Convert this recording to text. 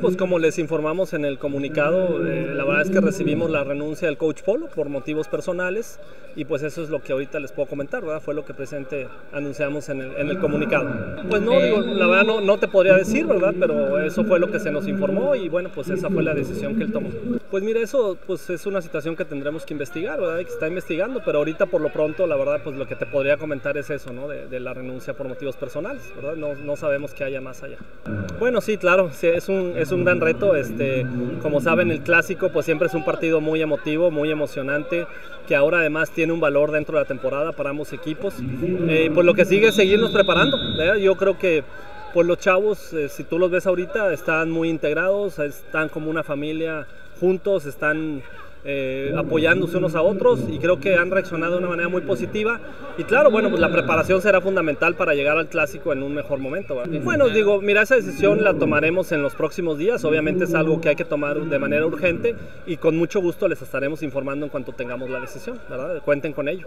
Pues como les informamos en el comunicado, eh, la verdad es que recibimos la renuncia del coach Polo por motivos personales y pues eso es lo que ahorita les puedo comentar, ¿verdad? Fue lo que presente anunciamos en el, en el comunicado. Pues no, digo, la verdad no, no te podría decir, ¿verdad? Pero eso fue lo que se nos informó y bueno, pues esa fue la decisión que él tomó. Pues mira, eso pues es una situación que tendremos que investigar, ¿verdad? Que está investigando, pero ahorita por lo pronto, la verdad, pues lo que te podría comentar es eso, ¿no? De, de la renuncia por motivos personales, ¿verdad? No, no sabemos qué haya más allá. Bueno, sí, claro, sí, es, un, es un gran reto. Este, como saben, el clásico pues siempre es un partido muy emotivo, muy emocionante, que ahora además tiene un valor dentro de la temporada para ambos equipos. Eh, pues lo que sigue es seguirnos preparando. ¿verdad? Yo creo que pues los chavos, eh, si tú los ves ahorita, están muy integrados, están como una familia juntos, están eh, apoyándose unos a otros y creo que han reaccionado de una manera muy positiva y claro, bueno, pues la preparación será fundamental para llegar al clásico en un mejor momento. ¿verdad? Bueno, digo, mira, esa decisión la tomaremos en los próximos días, obviamente es algo que hay que tomar de manera urgente y con mucho gusto les estaremos informando en cuanto tengamos la decisión, ¿verdad? Cuenten con ello.